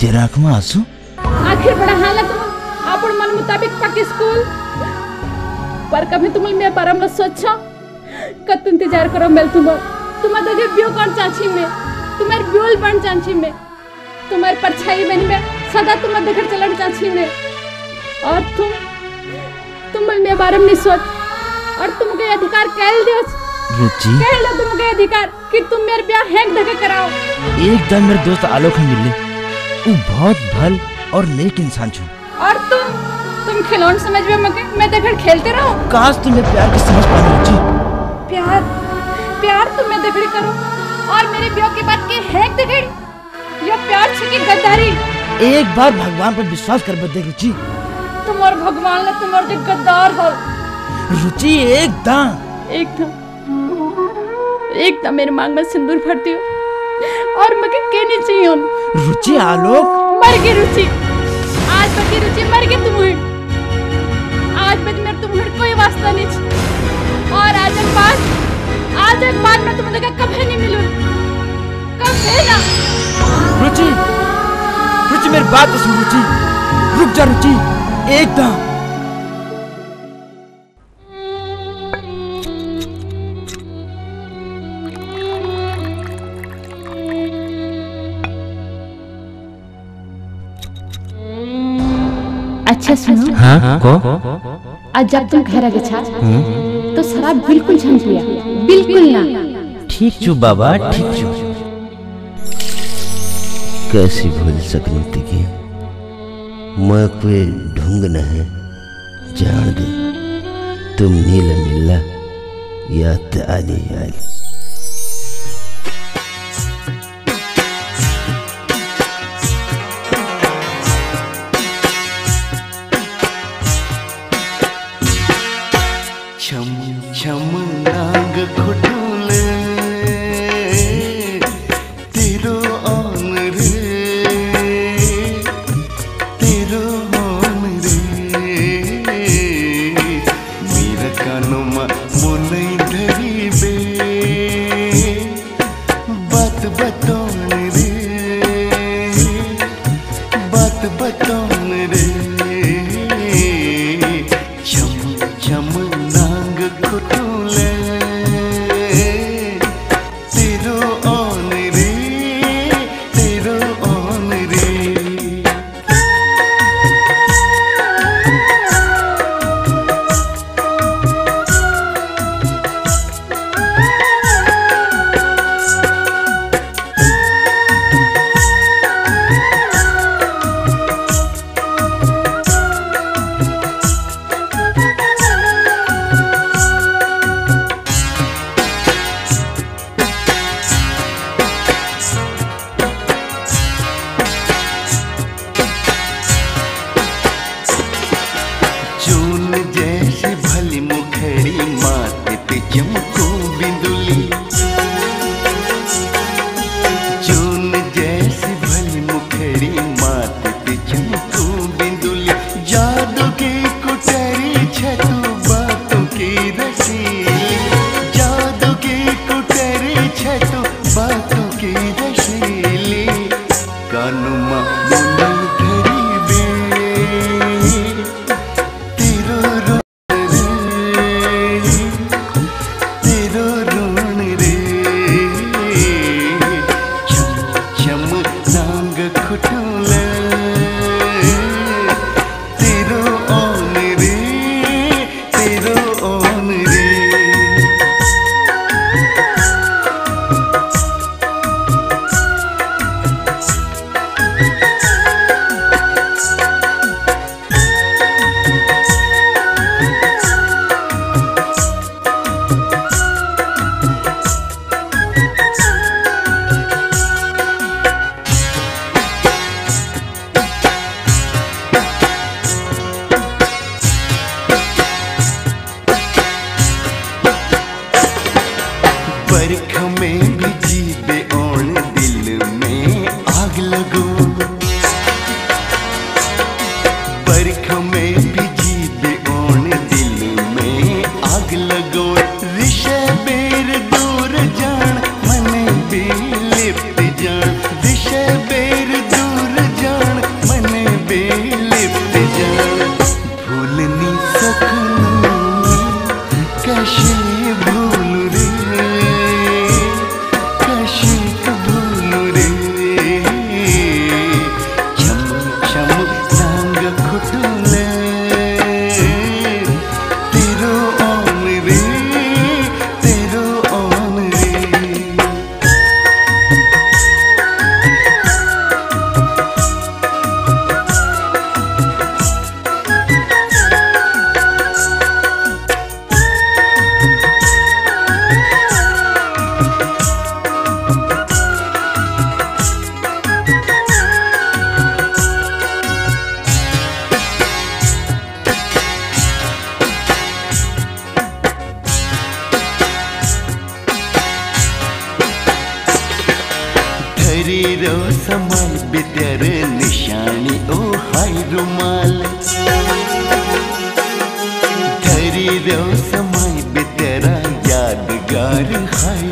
तेरा आँख में आँसू? आखिर बड़ा हालत हो आपण मन मुताबिक पक्के स्कूल। पर कभी तुम मैं परम सोचो कत इंतज़ार करो मिल तुम? तुम दगे बियो कौन चाची में? तुम्हार ब्यूल बन चाची में? तुम्हार परछाई बन में? सदा तुम देखर चलन चाची में? और तुम? तुम मैं बारम नहीं सोच। और तुमके अधिकार कैल दियो रुचि कह लो तुमके अधिकार कि तुम मेरे ब्याह हैंग धके कराओ। एकदम मेरे दोस्त आलोक हम मिले वो बहुत भल और नेक इंसान छू। और तुम? तुम खिलौन समझ में मके मैं देखकर खेलते रहो। काश तुम्हें प्यार की समझ पानी रुचि प्यार? प्यार तुम मैं देखड़ी करो। और मेरे ब्याह के बाद के हैक देखड़ी ये प्यार छे की गद्दारी? एक बार भगवान पर विश्वास कर बदे रुचि। तुम और भगवान ने तुम और जो गद्दार हो। रुचि एकदम एकदम एकदम मेरे मांग में सिंदूर भरती हो। और मके कहनी चाहिए हम। रुचि आलोक मर गई रुचि। आज तक की रुचि मर गई तुम आज बच मेरे तुम कोई वास्ता नहीं छ। और आज एक बात आज एक बात मैं तुम देखा कभी नहीं मिलूं। कभी ना। रुचि रुचि मेरी बात तो सुन रुचि। रुक जा रुचि। एकदम अच्छा सुनो। हाँ को आज जब तुम घर आगे छा तो शराब बिल्कुल छन पिया बिल्कुल ना। ठीक छू बाबा ठीक छू कैसी भूल सकनी थी मैं कोई ढूंग न है जान दे। तुम नील मिल्ला या आली आली में भी जीते ओण दिल में आग लगो। बरख में भी जीते ओण दिल में आग लगो। ऋषे बेर दूर जान मन भी रो समाल बितर निशानी ओ हाय रुमाल। धरी रो समाल बितरा यादगार हाय